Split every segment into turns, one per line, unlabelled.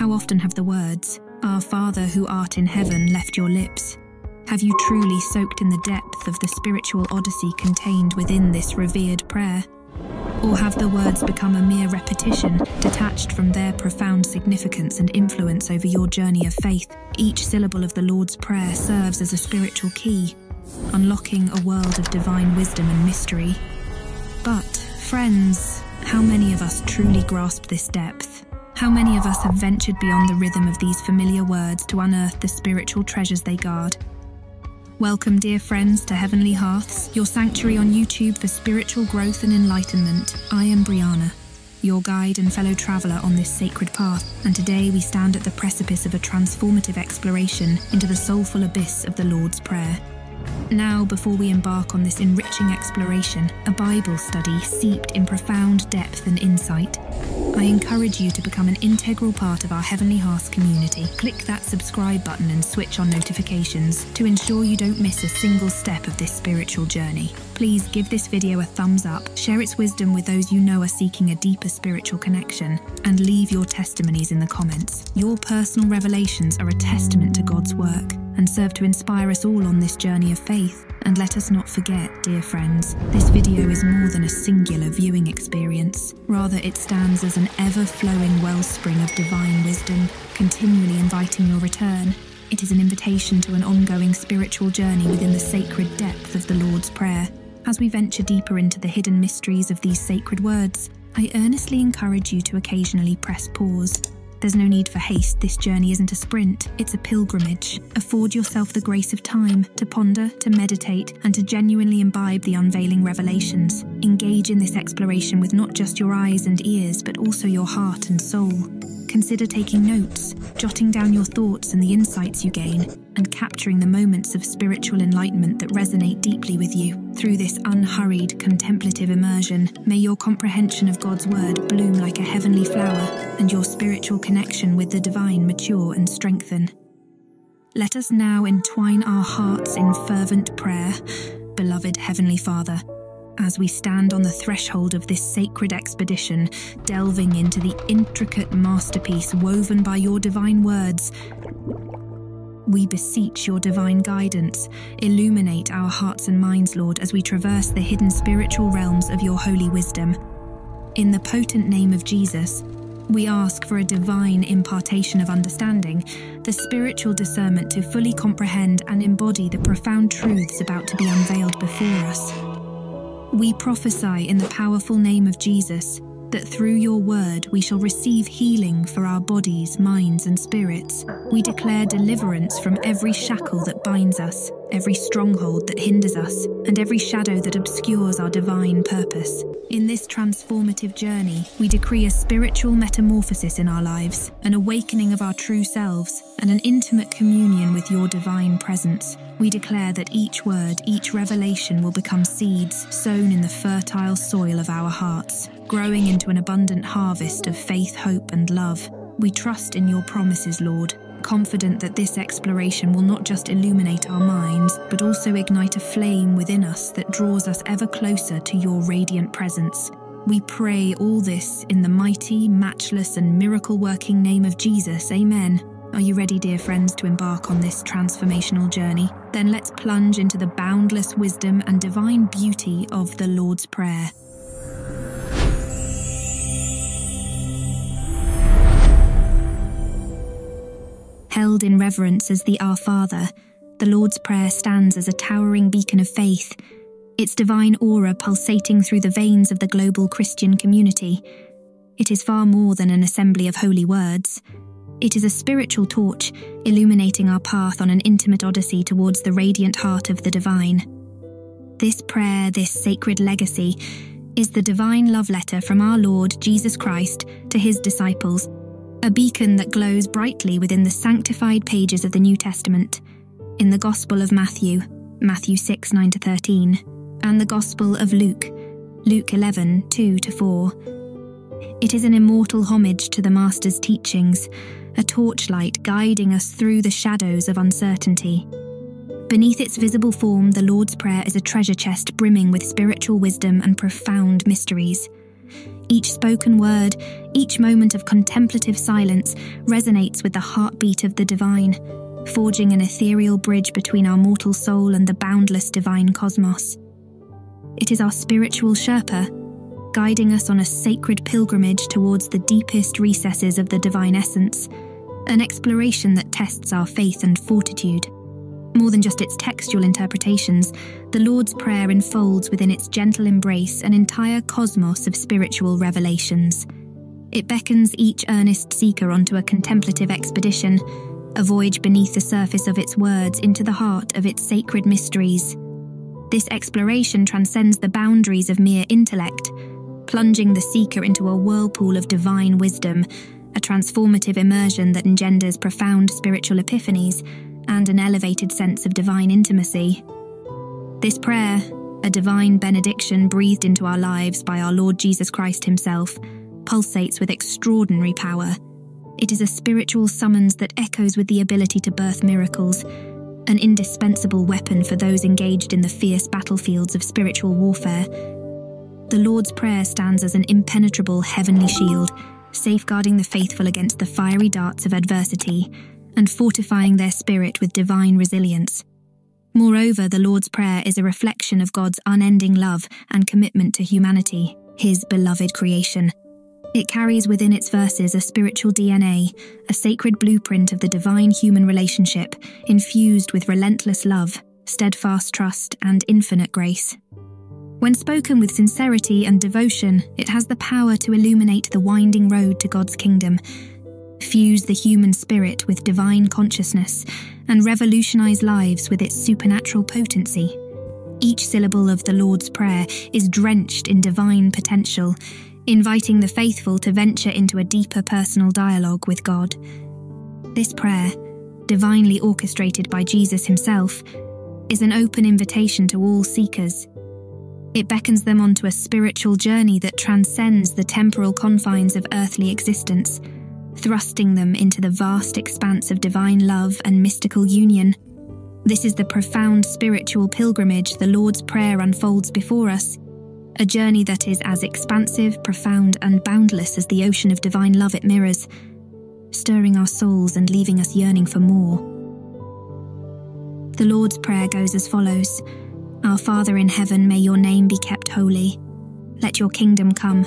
How often have the words, Our Father who art in heaven, left your lips? Have you truly soaked in the depth of the spiritual odyssey contained within this revered prayer? Or have the words become a mere repetition, detached from their profound significance and influence over your journey of faith? Each syllable of the Lord's Prayer serves as a spiritual key, unlocking a world of divine wisdom and mystery. But, friends, how many of us truly grasp this depth? How many of us have ventured beyond the rhythm of these familiar words to unearth the spiritual treasures they guard? Welcome, dear friends, to Heavenly Hearths, your sanctuary on YouTube for spiritual growth and enlightenment. I am Brianna, your guide and fellow traveller on this sacred path, and today we stand at the precipice of a transformative exploration into the soulful abyss of the Lord's Prayer. Now, before we embark on this enriching exploration, a Bible study seeped in profound depth and insight, I encourage you to become an integral part of our Heavenly Hearths community. Click that subscribe button and switch on notifications to ensure you don't miss a single step of this spiritual journey. Please give this video a thumbs up, share its wisdom with those you know are seeking a deeper spiritual connection, and leave your testimonies in the comments. Your personal revelations are a testament to God's work and serve to inspire us all on this journey of faith. And let us not forget, dear friends, this video is more than a singular viewing experience. Rather, it stands as an ever flowing wellspring of divine wisdom, continually inviting your return. It is an invitation to an ongoing spiritual journey within the sacred depth of the Lord's Prayer. As we venture deeper into the hidden mysteries of these sacred words, I earnestly encourage you to occasionally press pause there's no need for haste, this journey isn't a sprint, it's a pilgrimage. Afford yourself the grace of time to ponder, to meditate, and to genuinely imbibe the unveiling revelations. Engage in this exploration with not just your eyes and ears, but also your heart and soul. Consider taking notes, jotting down your thoughts and the insights you gain, and capturing the moments of spiritual enlightenment that resonate deeply with you. Through this unhurried, contemplative immersion, may your comprehension of God's Word bloom like a heavenly flower, and your spiritual connection with the divine mature and strengthen. Let us now entwine our hearts in fervent prayer, beloved Heavenly Father as we stand on the threshold of this sacred expedition, delving into the intricate masterpiece woven by your divine words. We beseech your divine guidance. Illuminate our hearts and minds, Lord, as we traverse the hidden spiritual realms of your holy wisdom. In the potent name of Jesus, we ask for a divine impartation of understanding, the spiritual discernment to fully comprehend and embody the profound truths about to be unveiled before us. We prophesy in the powerful name of Jesus that through your word we shall receive healing for our bodies, minds, and spirits. We declare deliverance from every shackle that binds us, every stronghold that hinders us, and every shadow that obscures our divine purpose. In this transformative journey, we decree a spiritual metamorphosis in our lives, an awakening of our true selves, and an intimate communion with your divine presence. We declare that each word, each revelation will become seeds sown in the fertile soil of our hearts, growing into an abundant harvest of faith, hope, and love. We trust in your promises, Lord, confident that this exploration will not just illuminate our minds, but also ignite a flame within us that draws us ever closer to your radiant presence. We pray all this in the mighty, matchless, and miracle working name of Jesus. Amen. Are you ready, dear friends, to embark on this transformational journey? Then let's plunge into the boundless wisdom and divine beauty of the Lord's Prayer. Held in reverence as the Our Father, the Lord's Prayer stands as a towering beacon of faith, its divine aura pulsating through the veins of the global Christian community. It is far more than an assembly of holy words. It is a spiritual torch, illuminating our path on an intimate odyssey towards the radiant heart of the divine. This prayer, this sacred legacy, is the divine love letter from our Lord Jesus Christ to his disciples a beacon that glows brightly within the sanctified pages of the New Testament, in the Gospel of Matthew, Matthew 6 9 to 13, and the Gospel of Luke, Luke 11 2 to 4. It is an immortal homage to the Master's teachings, a torchlight guiding us through the shadows of uncertainty. Beneath its visible form, the Lord's Prayer is a treasure chest brimming with spiritual wisdom and profound mysteries. Each spoken word, each moment of contemplative silence resonates with the heartbeat of the divine, forging an ethereal bridge between our mortal soul and the boundless divine cosmos. It is our spiritual Sherpa, guiding us on a sacred pilgrimage towards the deepest recesses of the divine essence, an exploration that tests our faith and fortitude. More than just its textual interpretations, the Lord's Prayer enfolds within its gentle embrace an entire cosmos of spiritual revelations. It beckons each earnest seeker onto a contemplative expedition, a voyage beneath the surface of its words into the heart of its sacred mysteries. This exploration transcends the boundaries of mere intellect, plunging the seeker into a whirlpool of divine wisdom, a transformative immersion that engenders profound spiritual epiphanies and an elevated sense of divine intimacy. This prayer, a divine benediction breathed into our lives by our Lord Jesus Christ Himself, pulsates with extraordinary power. It is a spiritual summons that echoes with the ability to birth miracles, an indispensable weapon for those engaged in the fierce battlefields of spiritual warfare. The Lord's Prayer stands as an impenetrable heavenly shield, safeguarding the faithful against the fiery darts of adversity and fortifying their spirit with divine resilience. Moreover, the Lord's Prayer is a reflection of God's unending love and commitment to humanity, His beloved creation. It carries within its verses a spiritual DNA, a sacred blueprint of the divine human relationship, infused with relentless love, steadfast trust, and infinite grace. When spoken with sincerity and devotion, it has the power to illuminate the winding road to God's kingdom fuse the human spirit with divine consciousness, and revolutionize lives with its supernatural potency. Each syllable of the Lord's Prayer is drenched in divine potential, inviting the faithful to venture into a deeper personal dialogue with God. This prayer, divinely orchestrated by Jesus himself, is an open invitation to all seekers. It beckons them onto a spiritual journey that transcends the temporal confines of earthly existence thrusting them into the vast expanse of divine love and mystical union. This is the profound spiritual pilgrimage the Lord's Prayer unfolds before us, a journey that is as expansive, profound, and boundless as the ocean of divine love it mirrors, stirring our souls and leaving us yearning for more. The Lord's Prayer goes as follows Our Father in heaven, may your name be kept holy. Let your kingdom come.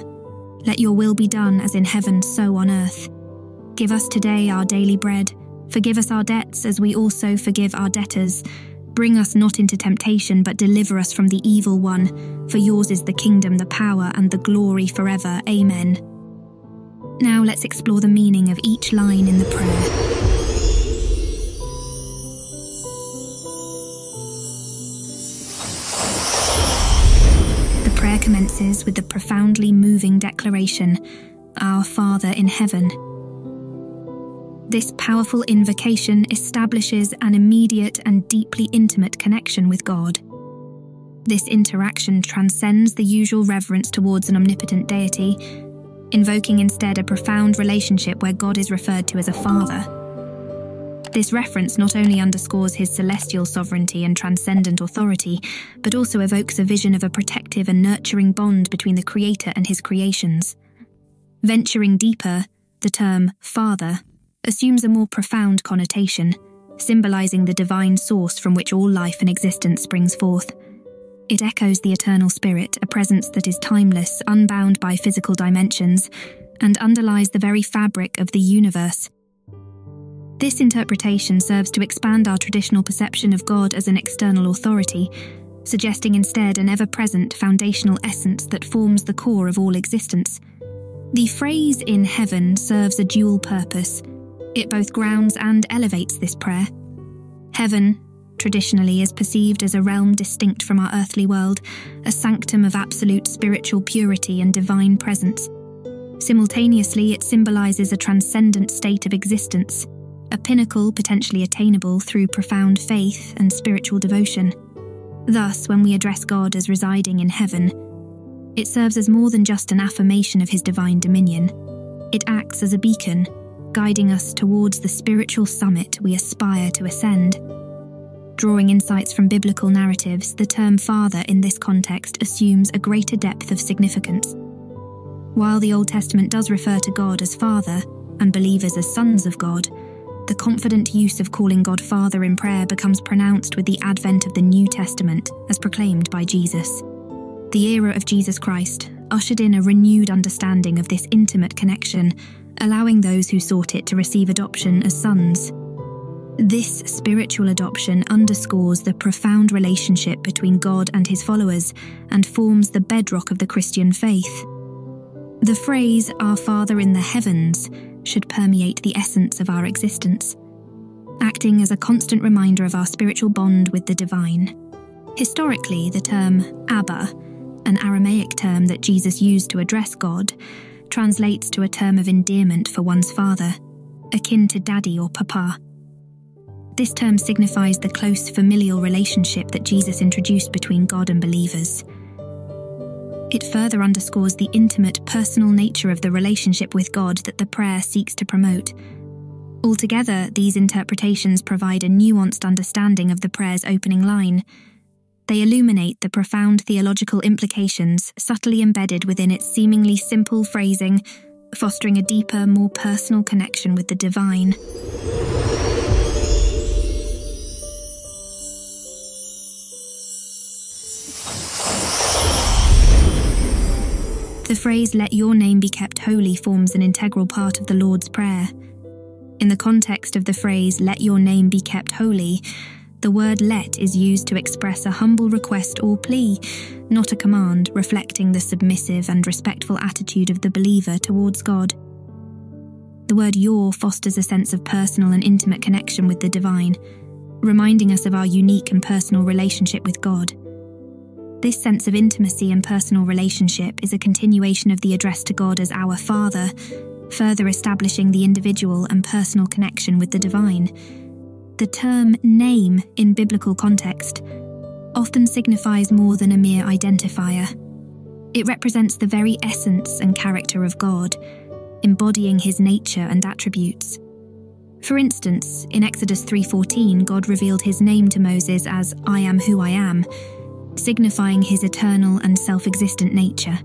Let your will be done as in heaven, so on earth. Give us today our daily bread. Forgive us our debts as we also forgive our debtors. Bring us not into temptation, but deliver us from the evil one. For yours is the kingdom, the power, and the glory forever. Amen. Now let's explore the meaning of each line in the prayer. The prayer commences with the profoundly moving declaration Our Father in heaven this powerful invocation establishes an immediate and deeply intimate connection with God. This interaction transcends the usual reverence towards an omnipotent deity, invoking instead a profound relationship where God is referred to as a father. This reference not only underscores his celestial sovereignty and transcendent authority, but also evokes a vision of a protective and nurturing bond between the Creator and his creations. Venturing deeper, the term father assumes a more profound connotation, symbolizing the divine source from which all life and existence springs forth. It echoes the eternal spirit, a presence that is timeless, unbound by physical dimensions, and underlies the very fabric of the universe. This interpretation serves to expand our traditional perception of God as an external authority, suggesting instead an ever present foundational essence that forms the core of all existence. The phrase in heaven serves a dual purpose it both grounds and elevates this prayer. Heaven, traditionally, is perceived as a realm distinct from our earthly world, a sanctum of absolute spiritual purity and divine presence. Simultaneously, it symbolizes a transcendent state of existence, a pinnacle potentially attainable through profound faith and spiritual devotion. Thus, when we address God as residing in heaven, it serves as more than just an affirmation of his divine dominion. It acts as a beacon, guiding us towards the spiritual summit we aspire to ascend. Drawing insights from biblical narratives, the term father in this context assumes a greater depth of significance. While the Old Testament does refer to God as Father and believers as sons of God, the confident use of calling God Father in prayer becomes pronounced with the advent of the New Testament as proclaimed by Jesus. The era of Jesus Christ ushered in a renewed understanding of this intimate connection, allowing those who sought it to receive adoption as sons. This spiritual adoption underscores the profound relationship between God and his followers and forms the bedrock of the Christian faith. The phrase, Our Father in the Heavens, should permeate the essence of our existence, acting as a constant reminder of our spiritual bond with the divine. Historically, the term Abba, an Aramaic term that Jesus used to address God, translates to a term of endearment for one's father, akin to daddy or papa. This term signifies the close familial relationship that Jesus introduced between God and believers. It further underscores the intimate, personal nature of the relationship with God that the prayer seeks to promote. Altogether, these interpretations provide a nuanced understanding of the prayer's opening line. They illuminate the profound theological implications subtly embedded within its seemingly simple phrasing, fostering a deeper, more personal connection with the divine. The phrase, let your name be kept holy, forms an integral part of the Lord's Prayer. In the context of the phrase, let your name be kept holy, the word let is used to express a humble request or plea, not a command, reflecting the submissive and respectful attitude of the believer towards God. The word your fosters a sense of personal and intimate connection with the divine, reminding us of our unique and personal relationship with God. This sense of intimacy and personal relationship is a continuation of the address to God as our Father, further establishing the individual and personal connection with the divine. The term name in biblical context often signifies more than a mere identifier. It represents the very essence and character of God, embodying his nature and attributes. For instance, in Exodus 3:14, God revealed his name to Moses as I am who I am, signifying his eternal and self existent nature.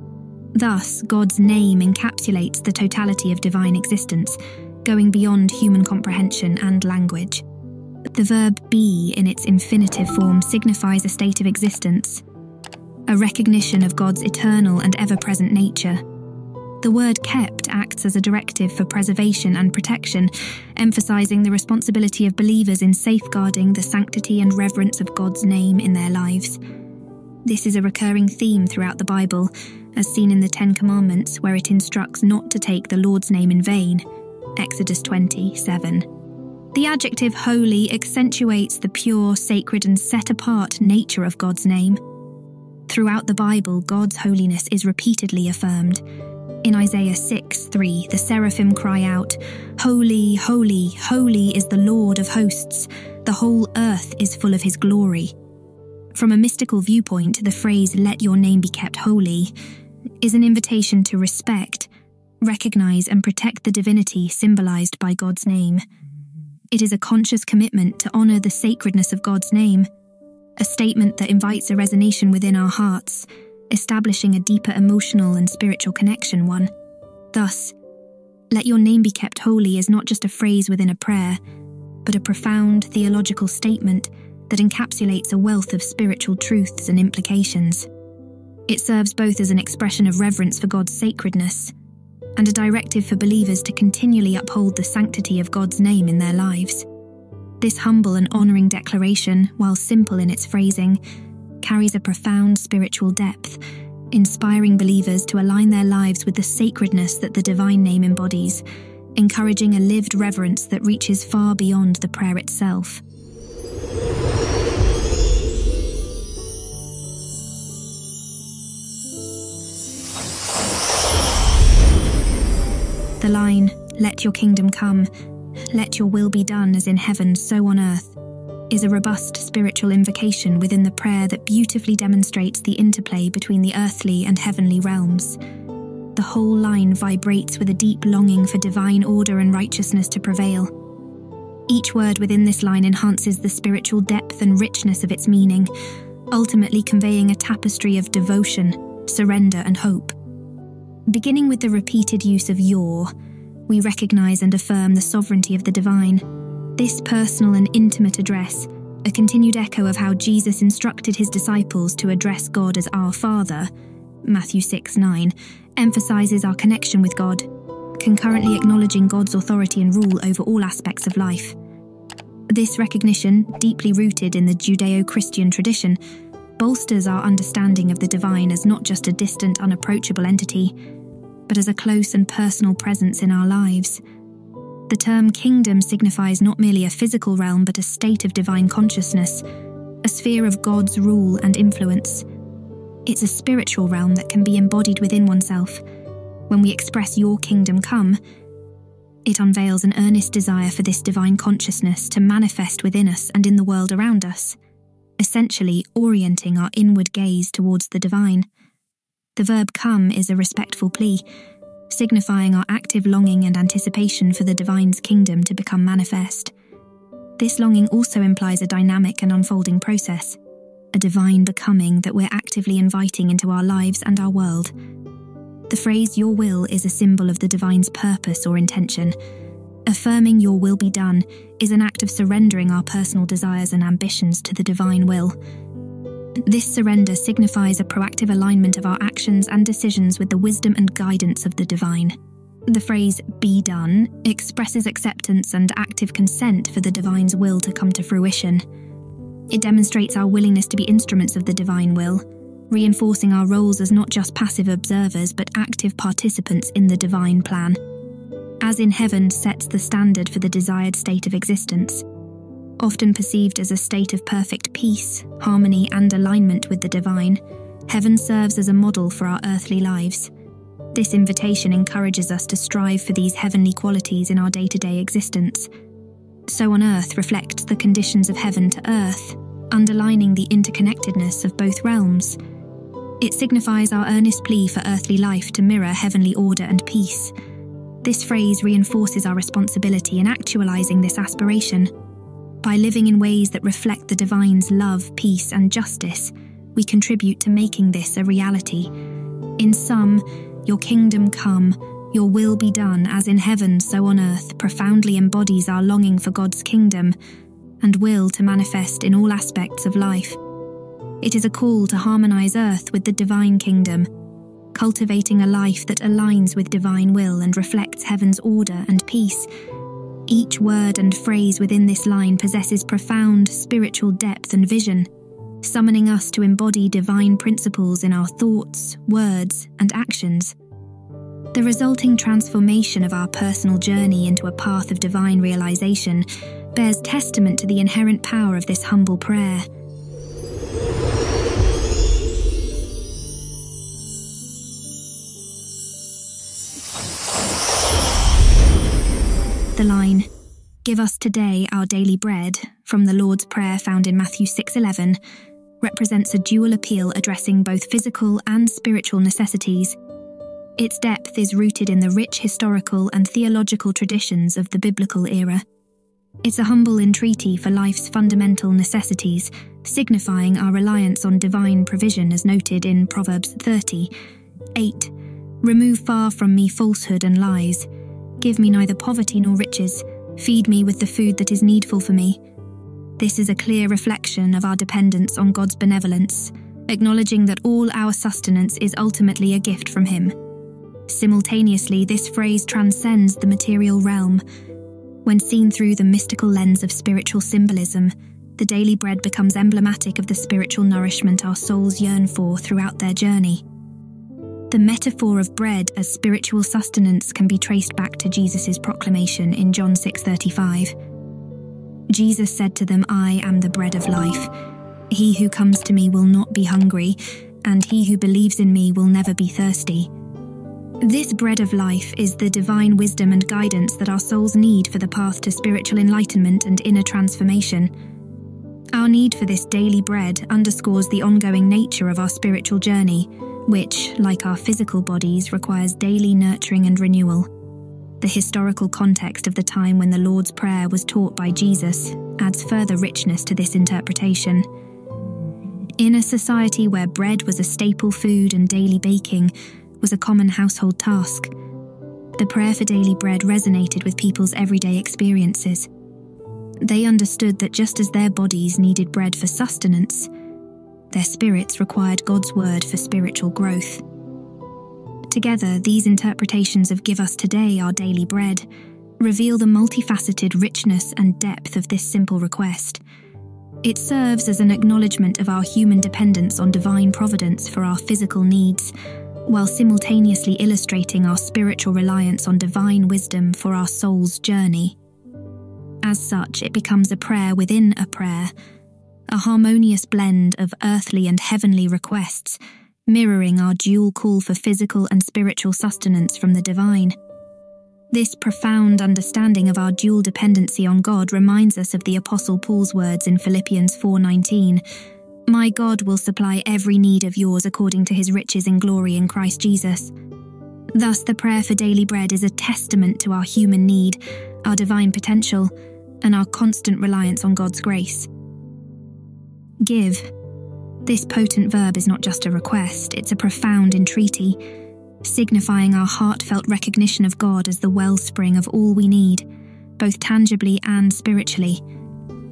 Thus, God's name encapsulates the totality of divine existence, going beyond human comprehension and language. The verb be in its infinitive form signifies a state of existence, a recognition of God's eternal and ever present nature. The word kept acts as a directive for preservation and protection, emphasizing the responsibility of believers in safeguarding the sanctity and reverence of God's name in their lives. This is a recurring theme throughout the Bible, as seen in the Ten Commandments, where it instructs not to take the Lord's name in vain. Exodus 27. The adjective holy accentuates the pure, sacred, and set apart nature of God's name. Throughout the Bible, God's holiness is repeatedly affirmed. In Isaiah 6 3, the seraphim cry out, Holy, holy, holy is the Lord of hosts. The whole earth is full of his glory. From a mystical viewpoint, the phrase, let your name be kept holy, is an invitation to respect, recognize, and protect the divinity symbolized by God's name. It is a conscious commitment to honor the sacredness of God's name, a statement that invites a resonation within our hearts, establishing a deeper emotional and spiritual connection one. Thus, let your name be kept holy is not just a phrase within a prayer, but a profound theological statement that encapsulates a wealth of spiritual truths and implications. It serves both as an expression of reverence for God's sacredness and a directive for believers to continually uphold the sanctity of God's name in their lives. This humble and honouring declaration, while simple in its phrasing, carries a profound spiritual depth, inspiring believers to align their lives with the sacredness that the divine name embodies, encouraging a lived reverence that reaches far beyond the prayer itself. The line, Let your kingdom come, let your will be done as in heaven, so on earth, is a robust spiritual invocation within the prayer that beautifully demonstrates the interplay between the earthly and heavenly realms. The whole line vibrates with a deep longing for divine order and righteousness to prevail. Each word within this line enhances the spiritual depth and richness of its meaning, ultimately conveying a tapestry of devotion, surrender, and hope. Beginning with the repeated use of your, we recognize and affirm the sovereignty of the divine. This personal and intimate address, a continued echo of how Jesus instructed his disciples to address God as our Father, Matthew 6 9, emphasizes our connection with God, concurrently acknowledging God's authority and rule over all aspects of life. This recognition, deeply rooted in the Judeo Christian tradition, bolsters our understanding of the divine as not just a distant, unapproachable entity, but as a close and personal presence in our lives. The term kingdom signifies not merely a physical realm, but a state of divine consciousness, a sphere of God's rule and influence. It's a spiritual realm that can be embodied within oneself. When we express Your kingdom come, it unveils an earnest desire for this divine consciousness to manifest within us and in the world around us, essentially orienting our inward gaze towards the divine. The verb come is a respectful plea signifying our active longing and anticipation for the divine's kingdom to become manifest. This longing also implies a dynamic and unfolding process, a divine becoming that we're actively inviting into our lives and our world. The phrase your will is a symbol of the divine's purpose or intention. Affirming your will be done is an act of surrendering our personal desires and ambitions to the divine will this surrender signifies a proactive alignment of our actions and decisions with the wisdom and guidance of the divine. The phrase be done expresses acceptance and active consent for the divine's will to come to fruition. It demonstrates our willingness to be instruments of the divine will, reinforcing our roles as not just passive observers but active participants in the divine plan. As in heaven sets the standard for the desired state of existence, Often perceived as a state of perfect peace, harmony, and alignment with the divine, heaven serves as a model for our earthly lives. This invitation encourages us to strive for these heavenly qualities in our day to day existence. So on earth reflects the conditions of heaven to earth, underlining the interconnectedness of both realms. It signifies our earnest plea for earthly life to mirror heavenly order and peace. This phrase reinforces our responsibility in actualizing this aspiration. By living in ways that reflect the divine's love, peace, and justice, we contribute to making this a reality. In sum, your kingdom come, your will be done, as in heaven, so on earth, profoundly embodies our longing for God's kingdom and will to manifest in all aspects of life. It is a call to harmonize earth with the divine kingdom, cultivating a life that aligns with divine will and reflects heaven's order and peace each word and phrase within this line possesses profound spiritual depth and vision, summoning us to embody divine principles in our thoughts, words, and actions. The resulting transformation of our personal journey into a path of divine realization bears testament to the inherent power of this humble prayer. The line, Give us today our daily bread, from the Lord's Prayer found in Matthew 6:11, represents a dual appeal addressing both physical and spiritual necessities. Its depth is rooted in the rich historical and theological traditions of the biblical era. It's a humble entreaty for life's fundamental necessities, signifying our reliance on divine provision as noted in Proverbs 30. 8. Remove far from me falsehood and lies Give me neither poverty nor riches. Feed me with the food that is needful for me. This is a clear reflection of our dependence on God's benevolence, acknowledging that all our sustenance is ultimately a gift from Him. Simultaneously, this phrase transcends the material realm. When seen through the mystical lens of spiritual symbolism, the daily bread becomes emblematic of the spiritual nourishment our souls yearn for throughout their journey. The metaphor of bread as spiritual sustenance can be traced back to Jesus' proclamation in John 6:35. Jesus said to them, "I am the bread of life. He who comes to me will not be hungry, and he who believes in me will never be thirsty." This bread of life is the divine wisdom and guidance that our souls need for the path to spiritual enlightenment and inner transformation. Our need for this daily bread underscores the ongoing nature of our spiritual journey which, like our physical bodies, requires daily nurturing and renewal. The historical context of the time when the Lord's Prayer was taught by Jesus adds further richness to this interpretation. In a society where bread was a staple food and daily baking, was a common household task. The prayer for daily bread resonated with people's everyday experiences. They understood that just as their bodies needed bread for sustenance, their spirits required God's word for spiritual growth. Together, these interpretations of Give Us Today Our Daily Bread reveal the multifaceted richness and depth of this simple request. It serves as an acknowledgement of our human dependence on divine providence for our physical needs, while simultaneously illustrating our spiritual reliance on divine wisdom for our soul's journey. As such, it becomes a prayer within a prayer, a harmonious blend of earthly and heavenly requests, mirroring our dual call for physical and spiritual sustenance from the divine. This profound understanding of our dual dependency on God reminds us of the apostle Paul's words in Philippians 4:19, "My God will supply every need of yours according to his riches in glory in Christ Jesus." Thus the prayer for daily bread is a testament to our human need, our divine potential, and our constant reliance on God's grace. Give. This potent verb is not just a request, it's a profound entreaty signifying our heartfelt recognition of God as the wellspring of all we need, both tangibly and spiritually.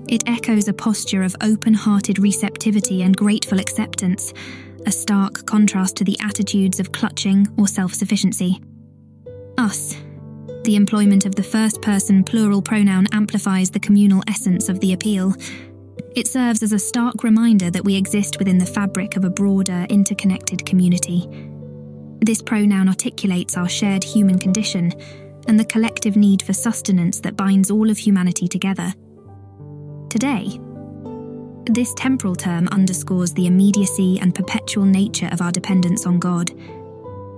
It echoes a posture of open hearted receptivity and grateful acceptance, a stark contrast to the attitudes of clutching or self sufficiency. Us. The employment of the first person plural pronoun amplifies the communal essence of the appeal. It serves as a stark reminder that we exist within the fabric of a broader, interconnected community. This pronoun articulates our shared human condition and the collective need for sustenance that binds all of humanity together. Today, this temporal term underscores the immediacy and perpetual nature of our dependence on God.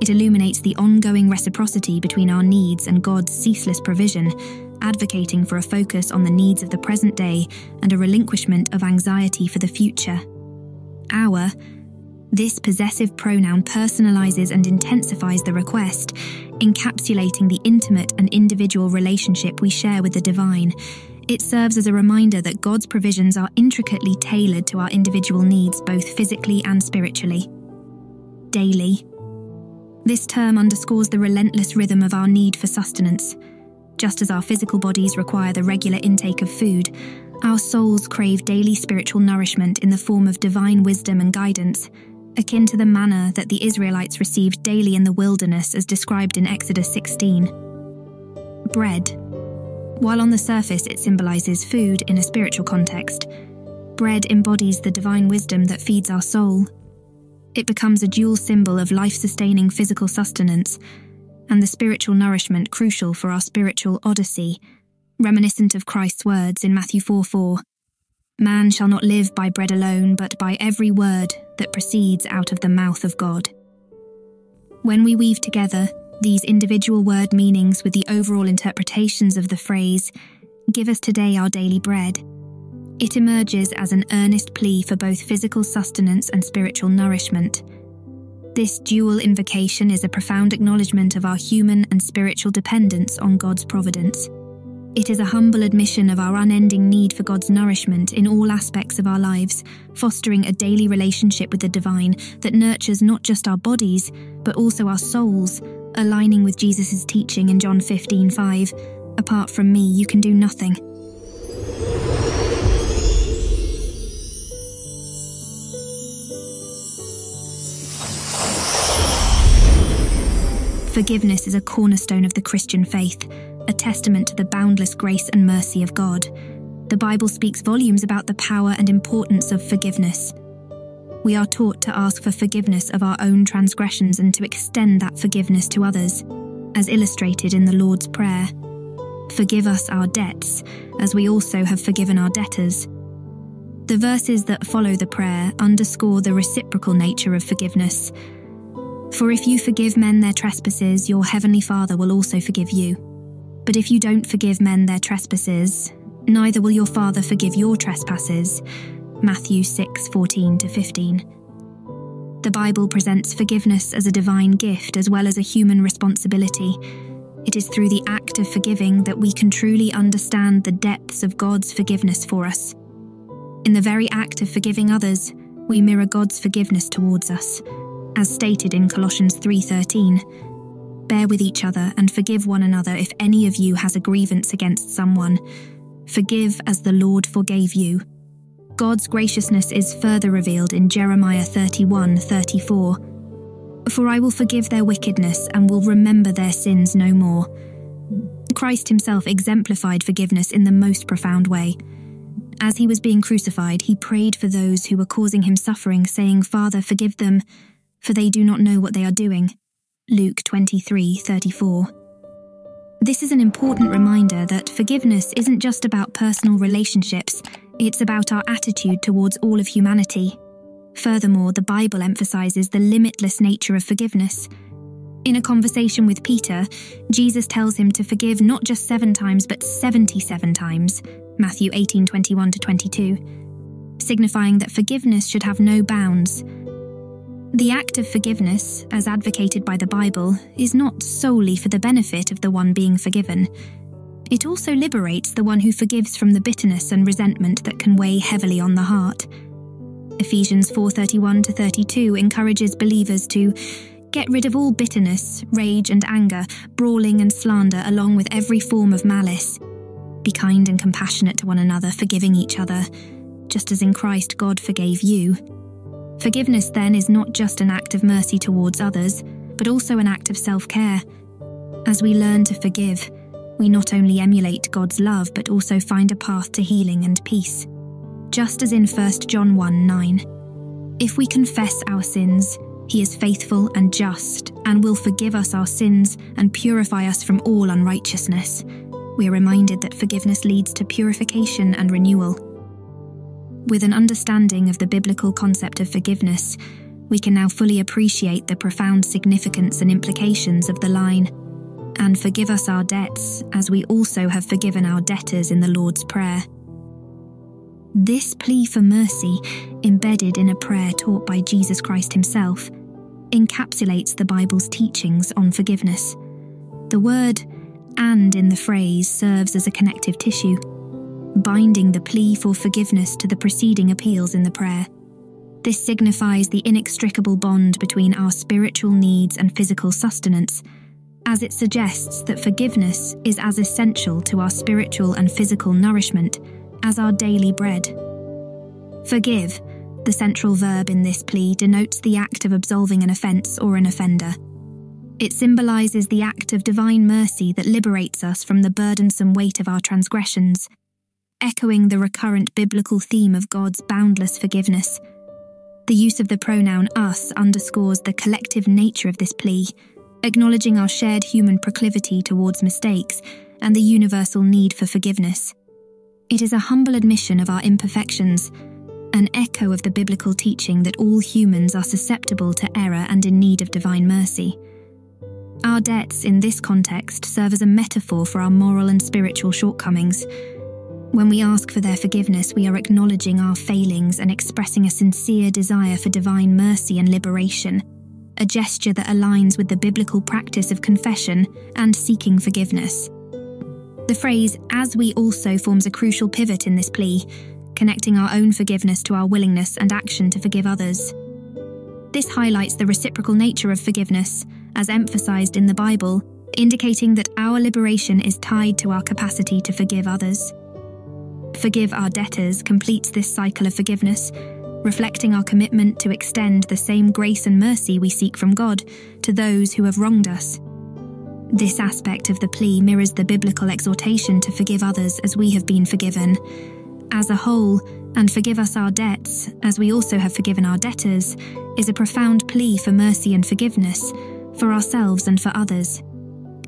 It illuminates the ongoing reciprocity between our needs and God's ceaseless provision, advocating for a focus on the needs of the present day and a relinquishment of anxiety for the future. Our this possessive pronoun personalizes and intensifies the request, encapsulating the intimate and individual relationship we share with the divine. It serves as a reminder that God's provisions are intricately tailored to our individual needs, both physically and spiritually. Daily. This term underscores the relentless rhythm of our need for sustenance. Just as our physical bodies require the regular intake of food, our souls crave daily spiritual nourishment in the form of divine wisdom and guidance akin to the manna that the Israelites received daily in the wilderness as described in Exodus 16. Bread. While on the surface it symbolizes food in a spiritual context, bread embodies the divine wisdom that feeds our soul. It becomes a dual symbol of life sustaining physical sustenance and the spiritual nourishment crucial for our spiritual odyssey, reminiscent of Christ's words in Matthew 4 4. Man shall not live by bread alone, but by every word that proceeds out of the mouth of God. When we weave together these individual word meanings with the overall interpretations of the phrase, Give us today our daily bread, it emerges as an earnest plea for both physical sustenance and spiritual nourishment. This dual invocation is a profound acknowledgement of our human and spiritual dependence on God's providence. It is a humble admission of our unending need for God's nourishment in all aspects of our lives, fostering a daily relationship with the divine that nurtures not just our bodies, but also our souls, aligning with Jesus' teaching in John 15:5. Apart from me, you can do nothing. Forgiveness is a cornerstone of the Christian faith a testament to the boundless grace and mercy of God. The Bible speaks volumes about the power and importance of forgiveness. We are taught to ask for forgiveness of our own transgressions and to extend that forgiveness to others, as illustrated in the Lord's Prayer. Forgive us our debts, as we also have forgiven our debtors. The verses that follow the prayer underscore the reciprocal nature of forgiveness. For if you forgive men their trespasses, your heavenly Father will also forgive you. But if you don't forgive men their trespasses, neither will your Father forgive your trespasses. Matthew 6 14 15. The Bible presents forgiveness as a divine gift as well as a human responsibility. It is through the act of forgiving that we can truly understand the depths of God's forgiveness for us. In the very act of forgiving others, we mirror God's forgiveness towards us, as stated in Colossians 3:13. Bear with each other and forgive one another if any of you has a grievance against someone. Forgive as the Lord forgave you. God's graciousness is further revealed in Jeremiah 31:34. For I will forgive their wickedness and will remember their sins no more. Christ himself exemplified forgiveness in the most profound way. As he was being crucified, he prayed for those who were causing him suffering, saying, Father, forgive them, for they do not know what they are doing. Luke 23:34. This is an important reminder that forgiveness isn't just about personal relationships, it's about our attitude towards all of humanity. Furthermore, the Bible emphasizes the limitless nature of forgiveness. In a conversation with Peter, Jesus tells him to forgive not just seven times, but 77 times, Matthew 18 21 22, signifying that forgiveness should have no bounds. The act of forgiveness, as advocated by the Bible, is not solely for the benefit of the one being forgiven. It also liberates the one who forgives from the bitterness and resentment that can weigh heavily on the heart. Ephesians 4:31 to 32 encourages believers to Get rid of all bitterness, rage, and anger, brawling and slander, along with every form of malice. Be kind and compassionate to one another, forgiving each other, just as in Christ God forgave you. Forgiveness, then, is not just an act of mercy towards others, but also an act of self care. As we learn to forgive, we not only emulate God's love, but also find a path to healing and peace. Just as in 1 John 1 9. If we confess our sins, he is faithful and just, and will forgive us our sins and purify us from all unrighteousness. We are reminded that forgiveness leads to purification and renewal. With an understanding of the biblical concept of forgiveness, we can now fully appreciate the profound significance and implications of the line, and forgive us our debts as we also have forgiven our debtors in the Lord's Prayer. This plea for mercy, embedded in a prayer taught by Jesus Christ himself, encapsulates the Bible's teachings on forgiveness. The word and in the phrase serves as a connective tissue, binding the plea for forgiveness to the preceding appeals in the prayer. This signifies the inextricable bond between our spiritual needs and physical sustenance, as it suggests that forgiveness is as essential to our spiritual and physical nourishment as our daily bread. Forgive the central verb in this plea denotes the act of absolving an offence or an offender. It symbolises the act of divine mercy that liberates us from the burdensome weight of our transgressions, echoing the recurrent biblical theme of God's boundless forgiveness. The use of the pronoun us underscores the collective nature of this plea, acknowledging our shared human proclivity towards mistakes and the universal need for forgiveness. It is a humble admission of our imperfections an echo of the biblical teaching that all humans are susceptible to error and in need of divine mercy. Our debts in this context serve as a metaphor for our moral and spiritual shortcomings. When we ask for their forgiveness, we are acknowledging our failings and expressing a sincere desire for divine mercy and liberation, a gesture that aligns with the biblical practice of confession and seeking forgiveness. The phrase, as we also, forms a crucial pivot in this plea, connecting our own forgiveness to our willingness and action to forgive others. This highlights the reciprocal nature of forgiveness, as emphasized in the Bible, indicating that our liberation is tied to our capacity to forgive others. Forgive our debtors completes this cycle of forgiveness, reflecting our commitment to extend the same grace and mercy we seek from God to those who have wronged us. This aspect of the plea mirrors the biblical exhortation to forgive others as we have been forgiven, as a whole, and forgive us our debts, as we also have forgiven our debtors, is a profound plea for mercy and forgiveness, for ourselves and for others.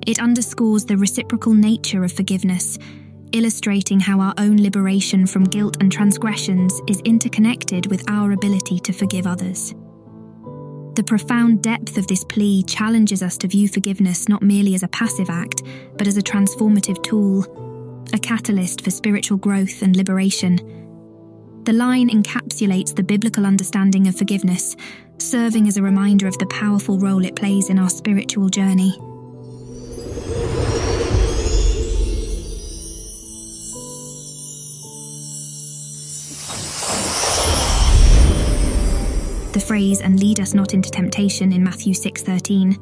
It underscores the reciprocal nature of forgiveness, illustrating how our own liberation from guilt and transgressions is interconnected with our ability to forgive others. The profound depth of this plea challenges us to view forgiveness not merely as a passive act, but as a transformative tool a catalyst for spiritual growth and liberation. The line encapsulates the biblical understanding of forgiveness, serving as a reminder of the powerful role it plays in our spiritual journey. The phrase and lead us not into temptation in Matthew 6:13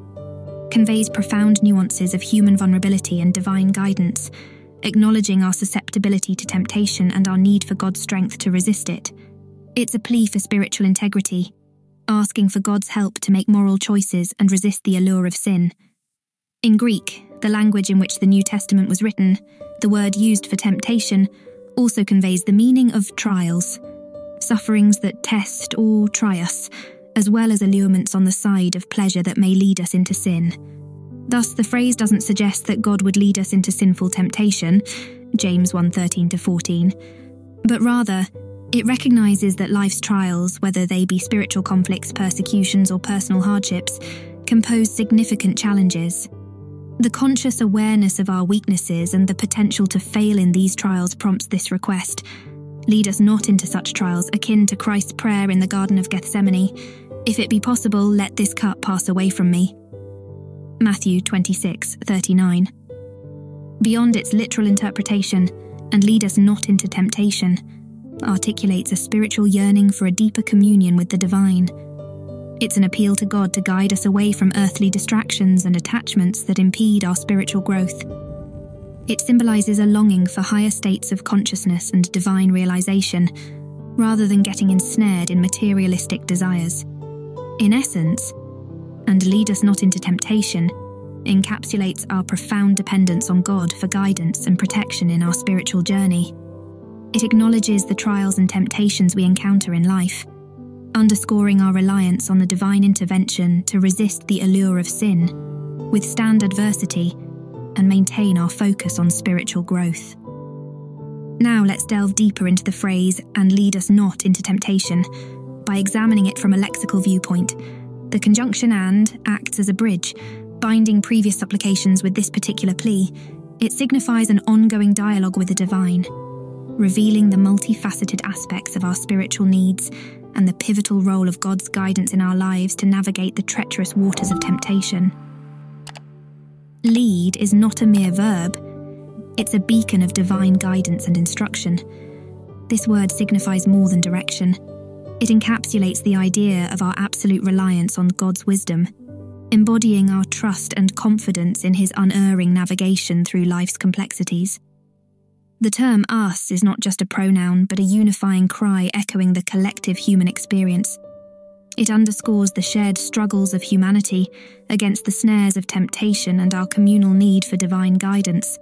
conveys profound nuances of human vulnerability and divine guidance, acknowledging our susceptibility to temptation and our need for God's strength to resist it. It's a plea for spiritual integrity, asking for God's help to make moral choices and resist the allure of sin. In Greek, the language in which the New Testament was written, the word used for temptation also conveys the meaning of trials, sufferings that test or try us, as well as allurements on the side of pleasure that may lead us into sin. Thus, the phrase doesn't suggest that God would lead us into sinful temptation, James 1:13 to 14, but rather it recognizes that life's trials, whether they be spiritual conflicts, persecutions, or personal hardships, can pose significant challenges. The conscious awareness of our weaknesses and the potential to fail in these trials prompts this request. Lead us not into such trials, akin to Christ's prayer in the Garden of Gethsemane If it be possible, let this cup pass away from me. Matthew 26 39. Beyond its literal interpretation, and lead us not into temptation, articulates a spiritual yearning for a deeper communion with the divine it's an appeal to God to guide us away from earthly distractions and attachments that impede our spiritual growth. It symbolizes a longing for higher states of consciousness and divine realization, rather than getting ensnared in materialistic desires. In essence, and lead us not into temptation, encapsulates our profound dependence on God for guidance and protection in our spiritual journey. It acknowledges the trials and temptations we encounter in life underscoring our reliance on the divine intervention to resist the allure of sin, withstand adversity, and maintain our focus on spiritual growth. Now let's delve deeper into the phrase, and lead us not into temptation, by examining it from a lexical viewpoint. The conjunction and acts as a bridge, binding previous supplications with this particular plea. It signifies an ongoing dialogue with the divine, revealing the multifaceted aspects of our spiritual needs and the pivotal role of God's guidance in our lives to navigate the treacherous waters of temptation. Lead is not a mere verb, it's a beacon of divine guidance and instruction. This word signifies more than direction. It encapsulates the idea of our absolute reliance on God's wisdom, embodying our trust and confidence in His unerring navigation through life's complexities. The term us is not just a pronoun, but a unifying cry echoing the collective human experience. It underscores the shared struggles of humanity against the snares of temptation and our communal need for divine guidance.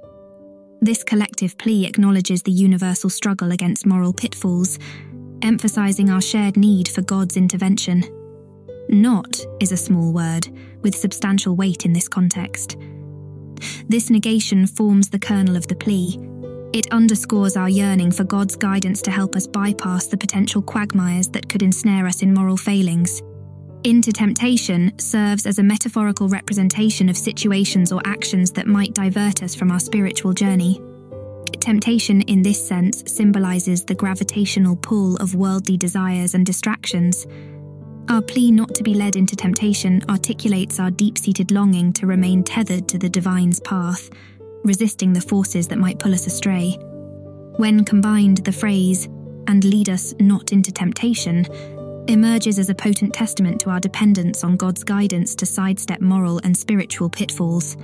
This collective plea acknowledges the universal struggle against moral pitfalls, emphasizing our shared need for God's intervention. Not is a small word, with substantial weight in this context. This negation forms the kernel of the plea, it underscores our yearning for God's guidance to help us bypass the potential quagmires that could ensnare us in moral failings. Into temptation serves as a metaphorical representation of situations or actions that might divert us from our spiritual journey. Temptation, in this sense, symbolizes the gravitational pull of worldly desires and distractions. Our plea not to be led into temptation articulates our deep seated longing to remain tethered to the divine's path resisting the forces that might pull us astray. When combined, the phrase, and lead us not into temptation, emerges as a potent testament to our dependence on God's guidance to sidestep moral and spiritual pitfalls.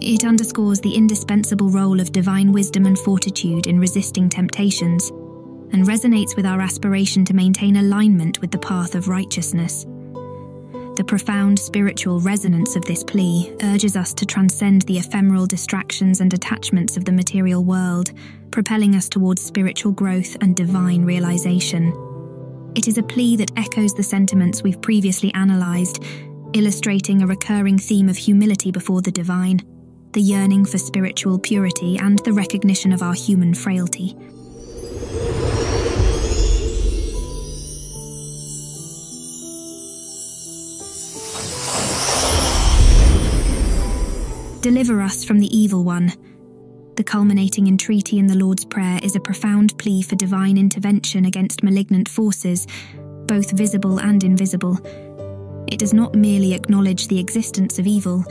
It underscores the indispensable role of divine wisdom and fortitude in resisting temptations, and resonates with our aspiration to maintain alignment with the path of righteousness. The profound spiritual resonance of this plea urges us to transcend the ephemeral distractions and attachments of the material world, propelling us towards spiritual growth and divine realization. It is a plea that echoes the sentiments we've previously analysed, illustrating a recurring theme of humility before the divine, the yearning for spiritual purity, and the recognition of our human frailty. Deliver us from the evil one. The culminating entreaty in the Lord's Prayer is a profound plea for divine intervention against malignant forces, both visible and invisible. It does not merely acknowledge the existence of evil,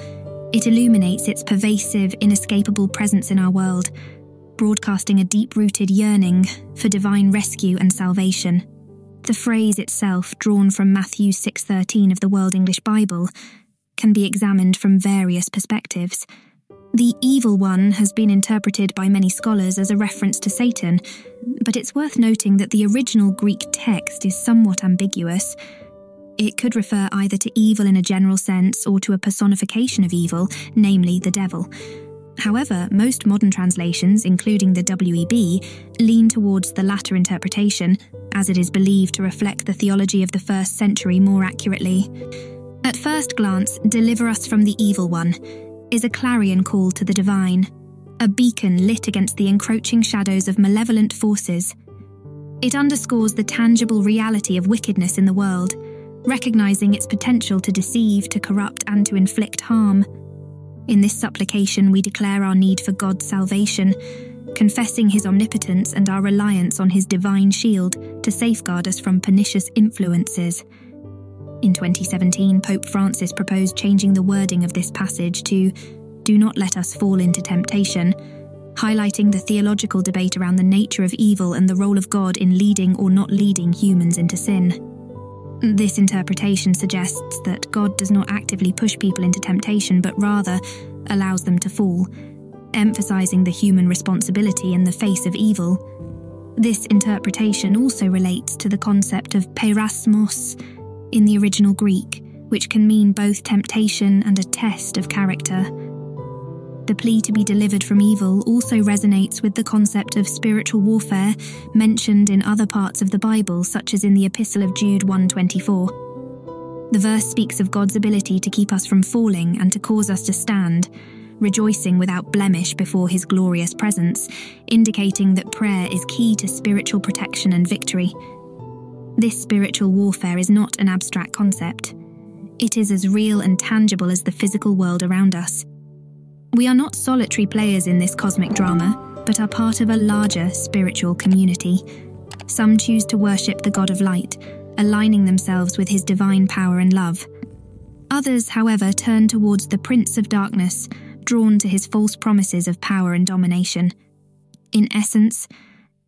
it illuminates its pervasive, inescapable presence in our world, broadcasting a deep rooted yearning for divine rescue and salvation. The phrase itself, drawn from Matthew 6:13 of the World English Bible, can be examined from various perspectives. The evil one has been interpreted by many scholars as a reference to Satan, but it's worth noting that the original Greek text is somewhat ambiguous. It could refer either to evil in a general sense or to a personification of evil, namely the devil. However, most modern translations, including the WEB, lean towards the latter interpretation, as it is believed to reflect the theology of the first century more accurately. At first glance, deliver us from the evil one is a clarion call to the divine, a beacon lit against the encroaching shadows of malevolent forces. It underscores the tangible reality of wickedness in the world, recognizing its potential to deceive, to corrupt, and to inflict harm. In this supplication, we declare our need for God's salvation, confessing his omnipotence and our reliance on his divine shield to safeguard us from pernicious influences. In 2017, Pope Francis proposed changing the wording of this passage to Do not let us fall into temptation, highlighting the theological debate around the nature of evil and the role of God in leading or not leading humans into sin. This interpretation suggests that God does not actively push people into temptation, but rather allows them to fall, emphasizing the human responsibility in the face of evil. This interpretation also relates to the concept of peirasmos in the original Greek, which can mean both temptation and a test of character. The plea to be delivered from evil also resonates with the concept of spiritual warfare mentioned in other parts of the Bible, such as in the Epistle of Jude 124. The verse speaks of God's ability to keep us from falling and to cause us to stand, rejoicing without blemish before his glorious presence, indicating that prayer is key to spiritual protection and victory. This spiritual warfare is not an abstract concept. It is as real and tangible as the physical world around us. We are not solitary players in this cosmic drama, but are part of a larger spiritual community. Some choose to worship the God of light, aligning themselves with his divine power and love. Others, however, turn towards the Prince of Darkness, drawn to his false promises of power and domination. In essence,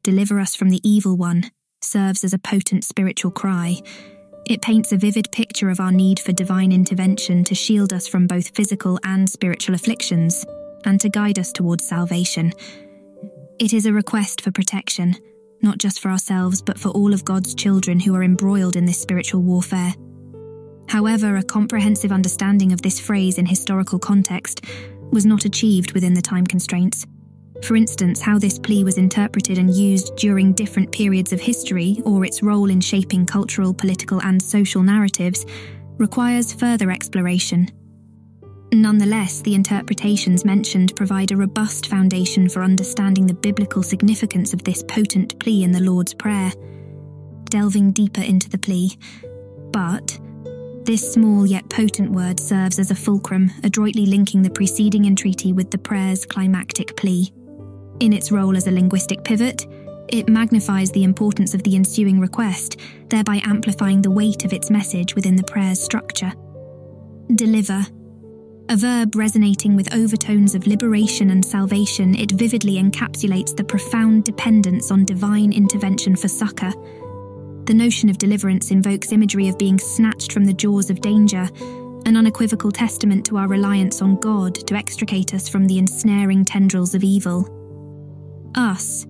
deliver us from the evil one serves as a potent spiritual cry. It paints a vivid picture of our need for divine intervention to shield us from both physical and spiritual afflictions, and to guide us towards salvation. It is a request for protection, not just for ourselves, but for all of God's children who are embroiled in this spiritual warfare. However, a comprehensive understanding of this phrase in historical context was not achieved within the time constraints. For instance, how this plea was interpreted and used during different periods of history, or its role in shaping cultural, political, and social narratives, requires further exploration. Nonetheless, the interpretations mentioned provide a robust foundation for understanding the biblical significance of this potent plea in the Lord's Prayer. Delving deeper into the plea, but this small yet potent word serves as a fulcrum, adroitly linking the preceding entreaty with the prayer's climactic plea. In its role as a linguistic pivot, it magnifies the importance of the ensuing request, thereby amplifying the weight of its message within the prayer's structure. Deliver. A verb resonating with overtones of liberation and salvation, it vividly encapsulates the profound dependence on divine intervention for succour. The notion of deliverance invokes imagery of being snatched from the jaws of danger, an unequivocal testament to our reliance on God to extricate us from the ensnaring tendrils of evil. Us.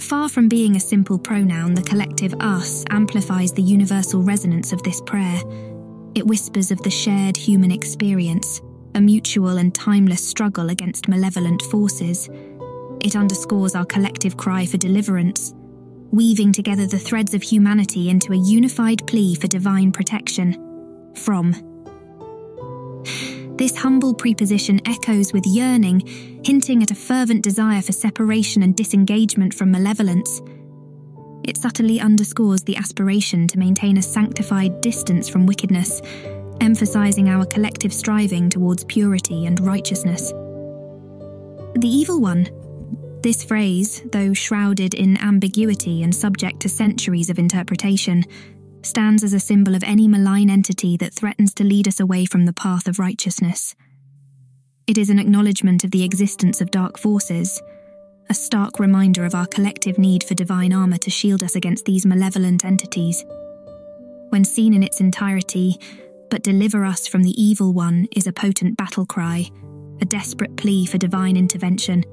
Far from being a simple pronoun, the collective us amplifies the universal resonance of this prayer. It whispers of the shared human experience, a mutual and timeless struggle against malevolent forces. It underscores our collective cry for deliverance, weaving together the threads of humanity into a unified plea for divine protection. From this humble preposition echoes with yearning, hinting at a fervent desire for separation and disengagement from malevolence. It subtly underscores the aspiration to maintain a sanctified distance from wickedness, emphasizing our collective striving towards purity and righteousness. The evil one. This phrase, though shrouded in ambiguity and subject to centuries of interpretation, stands as a symbol of any malign entity that threatens to lead us away from the path of righteousness. It is an acknowledgement of the existence of dark forces, a stark reminder of our collective need for divine armour to shield us against these malevolent entities. When seen in its entirety, but deliver us from the evil one is a potent battle cry, a desperate plea for divine intervention,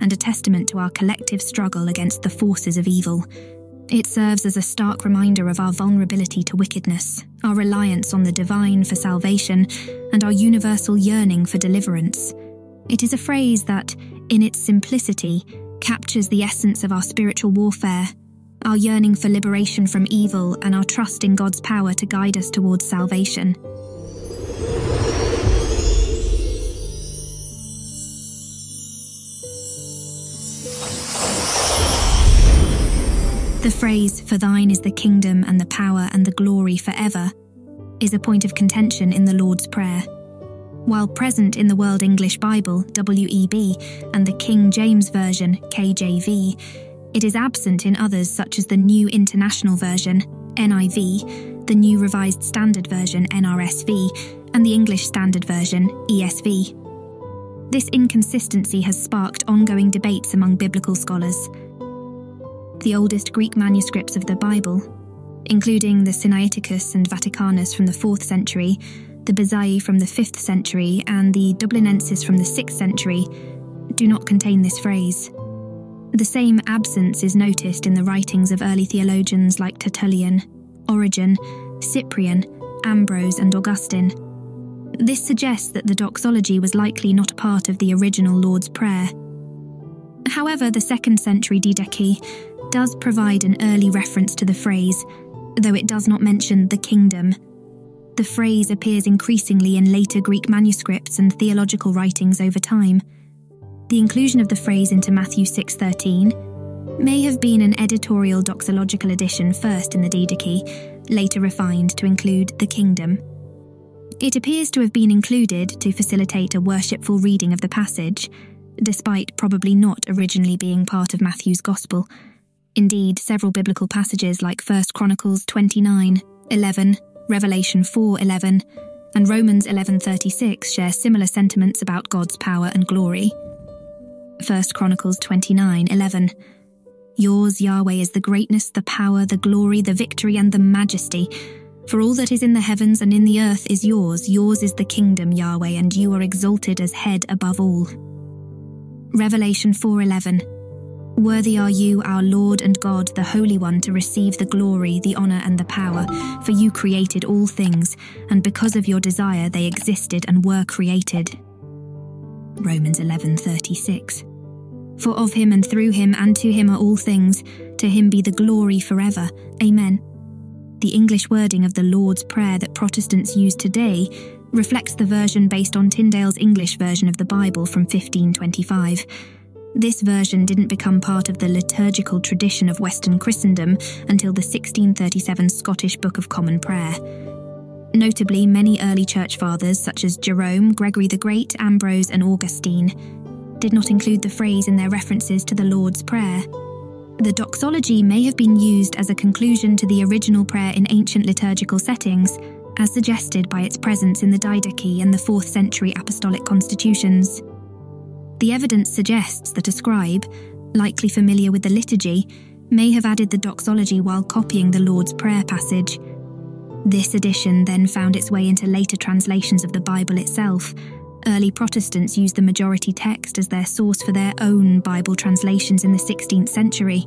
and a testament to our collective struggle against the forces of evil. It serves as a stark reminder of our vulnerability to wickedness, our reliance on the divine for salvation, and our universal yearning for deliverance. It is a phrase that, in its simplicity, captures the essence of our spiritual warfare, our yearning for liberation from evil, and our trust in God's power to guide us towards salvation. The phrase, for thine is the kingdom and the power and the glory forever, is a point of contention in the Lord's Prayer. While present in the World English Bible, WEB, and the King James Version, KJV, it is absent in others such as the New International Version, NIV, the New Revised Standard Version, NRSV, and the English Standard Version, ESV. This inconsistency has sparked ongoing debates among biblical scholars the oldest Greek manuscripts of the Bible, including the Sinaiticus and Vaticanus from the 4th century, the Bezae from the 5th century, and the Dublinensis from the 6th century, do not contain this phrase. The same absence is noticed in the writings of early theologians like Tertullian, Origen, Cyprian, Ambrose, and Augustine. This suggests that the doxology was likely not a part of the original Lord's Prayer. However, the 2nd century Didache does provide an early reference to the phrase, though it does not mention the kingdom. The phrase appears increasingly in later Greek manuscripts and theological writings over time. The inclusion of the phrase into Matthew 6:13 may have been an editorial doxological addition first in the Didache, later refined to include the kingdom. It appears to have been included to facilitate a worshipful reading of the passage, despite probably not originally being part of Matthew's Gospel. Indeed, several biblical passages like 1 Chronicles 29, 11, Revelation 4, 11, and Romans 11:36 share similar sentiments about God's power and glory. 1 Chronicles 29:11 Yours, Yahweh, is the greatness, the power, the glory, the victory, and the majesty. For all that is in the heavens and in the earth is yours. Yours is the kingdom, Yahweh, and you are exalted as head above all. Revelation 4:11 Worthy are you, our Lord and God, the Holy One, to receive the glory, the honour, and the power, for you created all things, and because of your desire they existed and were created. Romans 11:36. For of him and through him and to him are all things, to him be the glory forever. Amen. The English wording of the Lord's Prayer that Protestants use today reflects the version based on Tyndale's English version of the Bible from 1525 this version didn't become part of the liturgical tradition of Western Christendom until the 1637 Scottish Book of Common Prayer. Notably, many early church fathers, such as Jerome, Gregory the Great, Ambrose, and Augustine, did not include the phrase in their references to the Lord's Prayer. The doxology may have been used as a conclusion to the original prayer in ancient liturgical settings, as suggested by its presence in the Didache and the 4th century apostolic constitutions. The evidence suggests that a scribe, likely familiar with the liturgy, may have added the doxology while copying the Lord's Prayer passage. This addition then found its way into later translations of the Bible itself. Early Protestants used the majority text as their source for their own Bible translations in the 16th century.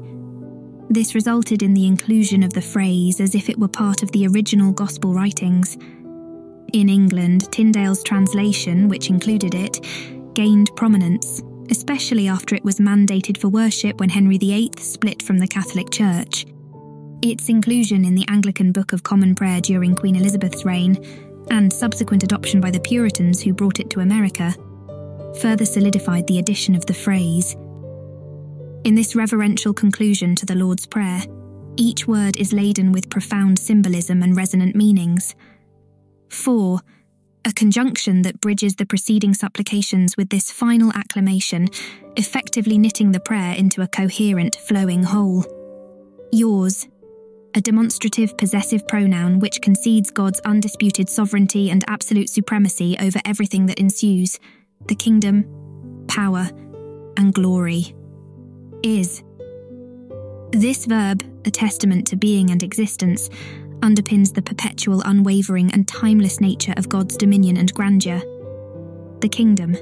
This resulted in the inclusion of the phrase as if it were part of the original Gospel writings. In England, Tyndale's translation, which included it, gained prominence, especially after it was mandated for worship when Henry VIII split from the Catholic Church. Its inclusion in the Anglican Book of Common Prayer during Queen Elizabeth's reign, and subsequent adoption by the Puritans who brought it to America, further solidified the addition of the phrase. In this reverential conclusion to the Lord's Prayer, each word is laden with profound symbolism and resonant meanings. 4 a conjunction that bridges the preceding supplications with this final acclamation, effectively knitting the prayer into a coherent, flowing whole. Yours, a demonstrative possessive pronoun which concedes God's undisputed sovereignty and absolute supremacy over everything that ensues the kingdom, power, and glory. is. This verb, a testament to being and existence, underpins the perpetual, unwavering, and timeless nature of God's dominion and grandeur. The kingdom.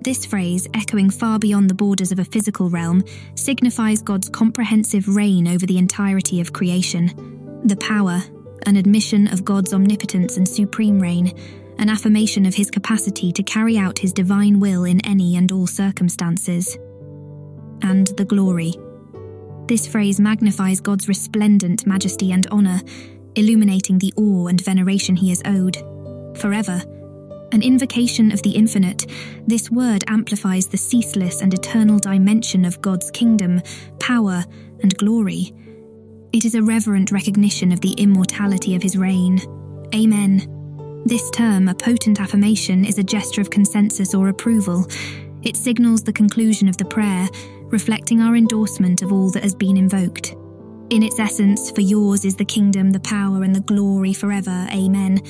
This phrase, echoing far beyond the borders of a physical realm, signifies God's comprehensive reign over the entirety of creation. The power, an admission of God's omnipotence and supreme reign, an affirmation of his capacity to carry out his divine will in any and all circumstances. And the glory. This phrase magnifies God's resplendent majesty and honour, illuminating the awe and veneration he is owed. Forever, an invocation of the infinite, this word amplifies the ceaseless and eternal dimension of God's kingdom, power, and glory. It is a reverent recognition of the immortality of his reign. Amen. This term, a potent affirmation, is a gesture of consensus or approval. It signals the conclusion of the prayer, reflecting our endorsement of all that has been invoked. In its essence, for yours is the kingdom, the power, and the glory forever. Amen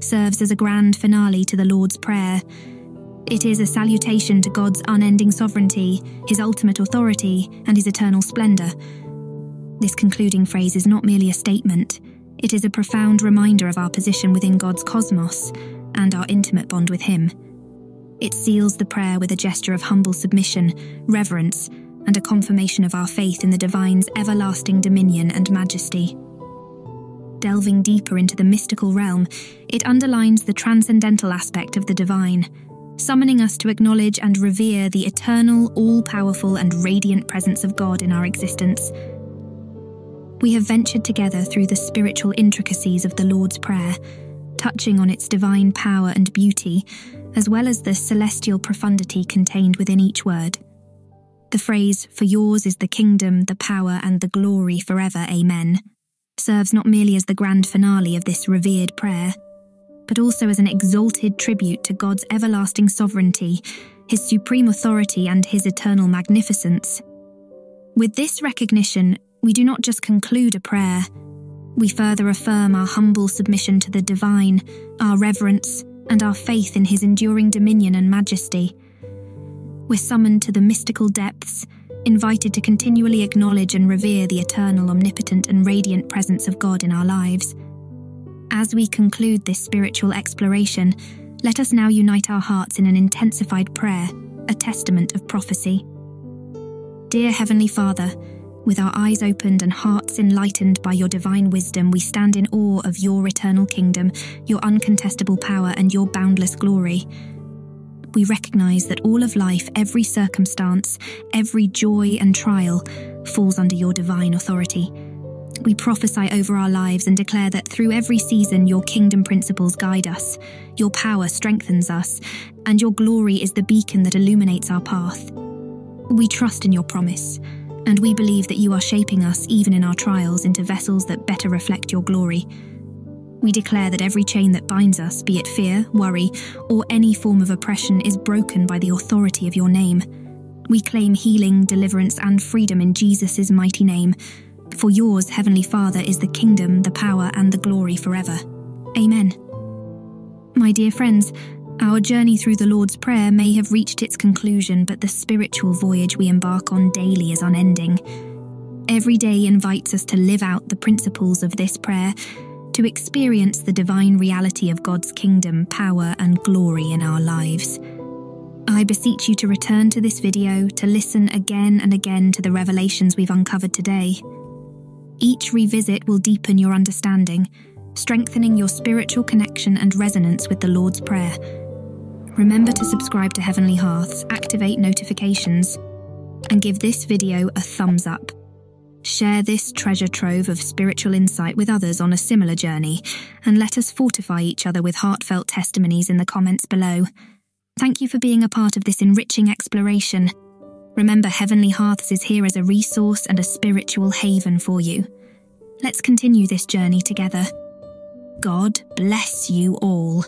serves as a grand finale to the Lord's Prayer. It is a salutation to God's unending sovereignty, His ultimate authority, and His eternal splendour. This concluding phrase is not merely a statement, it is a profound reminder of our position within God's cosmos and our intimate bond with Him. It seals the prayer with a gesture of humble submission, reverence, and a confirmation of our faith in the divine's everlasting dominion and majesty delving deeper into the mystical realm, it underlines the transcendental aspect of the divine, summoning us to acknowledge and revere the eternal, all powerful, and radiant presence of God in our existence. We have ventured together through the spiritual intricacies of the Lord's Prayer, touching on its divine power and beauty, as well as the celestial profundity contained within each word. The phrase, For yours is the kingdom, the power, and the glory forever, Amen, serves not merely as the grand finale of this revered prayer, but also as an exalted tribute to God's everlasting sovereignty, His supreme authority, and His eternal magnificence. With this recognition, we do not just conclude a prayer, we further affirm our humble submission to the divine, our reverence, and our faith in His enduring dominion and majesty. We're summoned to the mystical depths invited to continually acknowledge and revere the eternal, omnipotent, and radiant presence of God in our lives. As we conclude this spiritual exploration, let us now unite our hearts in an intensified prayer, a testament of prophecy. Dear Heavenly Father, with our eyes opened and hearts enlightened by your divine wisdom, we stand in awe of your eternal kingdom, your uncontestable power, and your boundless glory we recognize that all of life, every circumstance, every joy and trial falls under your divine authority. We prophesy over our lives and declare that through every season, your kingdom principles guide us, your power strengthens us, and your glory is the beacon that illuminates our path. We trust in your promise, and we believe that you are shaping us, even in our trials, into vessels that better reflect your glory. We declare that every chain that binds us, be it fear, worry, or any form of oppression, is broken by the authority of your name. We claim healing, deliverance, and freedom in Jesus' mighty name. For yours, Heavenly Father, is the kingdom, the power, and the glory forever. Amen. My dear friends, our journey through the Lord's Prayer may have reached its conclusion, but the spiritual voyage we embark on daily is unending. Every day invites us to live out the principles of this prayer to experience the divine reality of God's kingdom, power, and glory in our lives. I beseech you to return to this video to listen again and again to the revelations we've uncovered today. Each revisit will deepen your understanding, strengthening your spiritual connection and resonance with the Lord's Prayer. Remember to subscribe to Heavenly Hearths, activate notifications, and give this video a thumbs up. Share this treasure trove of spiritual insight with others on a similar journey, and let us fortify each other with heartfelt testimonies in the comments below. Thank you for being a part of this enriching exploration. Remember, Heavenly Hearths is here as a resource and a spiritual haven for you. Let's continue this journey together. God bless you all.